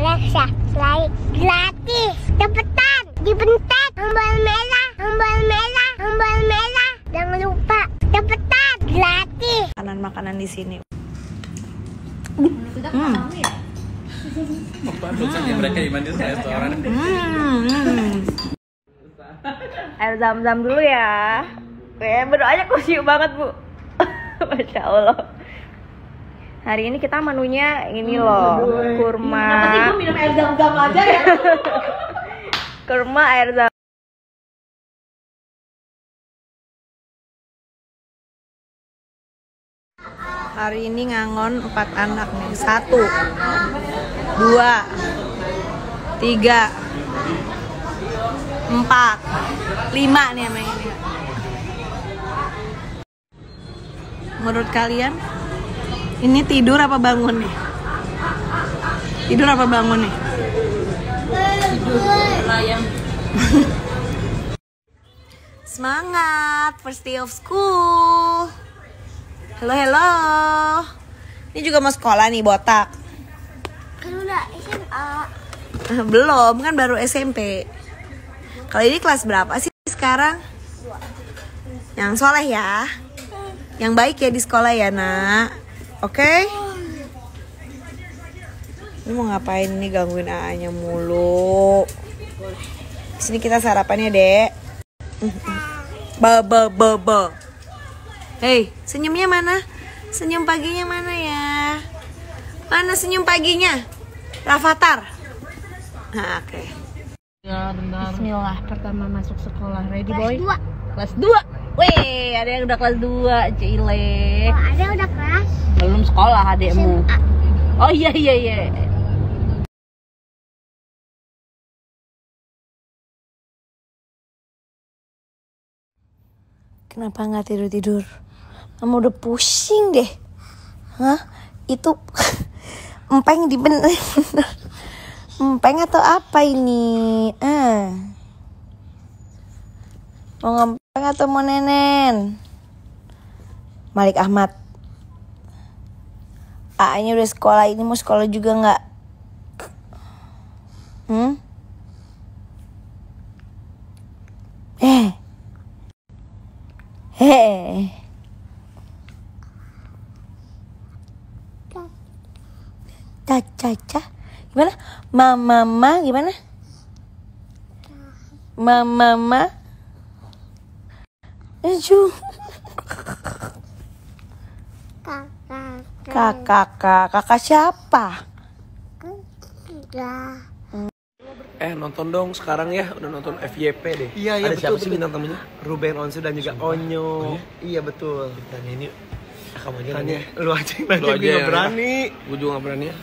Alexa, play gratis. Cepetan, dibentak tombol merah, tombol merah, tombol merah. Jangan lupa, cepetan, gratis. Makanan-makanan di sini. Hmm. Barusan mereka di mana restoran. Hmm. Air zam-zam dulu ya. Eh, berdoanya kusyuk banget, Bu. Masya Allah. Hari ini kita menunya ini loh, kurma. Kenapa sih gue minum air zam-zam aja ya? kurma air zam. Hari ini ngangon empat anak nih. Satu, dua, tiga, empat, lima nih yang ini. Menurut kalian, ini tidur apa bangun nih? Tidur apa bangun nih? Layang. Semangat, first day of school. Halo, halo. Ini juga mau sekolah nih, botak. Kan udah SMA. Belum, kan baru SMP. Kalau ini kelas berapa sih sekarang? Yang soleh ya. Yang baik ya di sekolah ya, nak. Oke? Ini mau ngapain nih gangguin AA-nya mulu? Sini kita sarapannya, Dek. Ba ba ba ba. Hei, senyumnya mana? Senyum paginya mana ya? Mana senyum paginya? Rafathar. Nah, oke. Bismillah, pertama masuk sekolah. Ready boy? Dua. Kelas 2. Weh, ada yang udah kelas 2, Cile. Oh, ada udah kelas. Belum sekolah adekmu. SMA. Oh iya iya iya. Kenapa nggak tidur tidur? Mama udah pusing deh. Hah? Itu empeng di bener. Empeng atau apa ini? Ah. Mau ngempeng atau mau nenen? Malik Ahmad. A-nya udah sekolah ini mau sekolah juga nggak? Hmm? Eh. Hei. Caca, caca. Gimana? Mama, mama, gimana? Mama, mama. Aju. Kakak. Kakak, kakak, kakak siapa? Eh nonton dong sekarang ya udah nonton FYP deh. Iya, iya, Ada betul, siapa sih betul. bintang tamunya? Ruben Onsu dan juga Onyo. Iya betul. Tanya ini kamu aja Tanya lu aja yang Lu aja gue berani. Gue juga gak berani ya.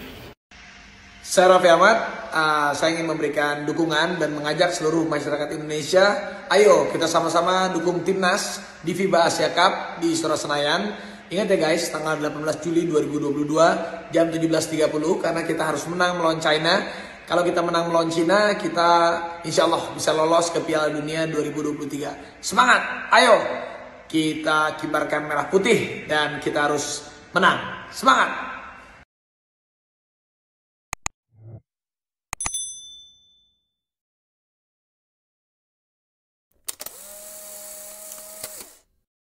Saya Raffi Ahmad, uh, saya ingin memberikan dukungan dan mengajak seluruh masyarakat Indonesia, ayo kita sama-sama dukung timnas di FIBA Asia Cup di Istora Senayan. Ingat ya guys, tanggal 18 Juli 2022 jam 17.30 karena kita harus menang melawan China. Kalau kita menang melawan China, kita insya Allah bisa lolos ke Piala Dunia 2023. Semangat, ayo kita kibarkan merah putih dan kita harus menang. Semangat!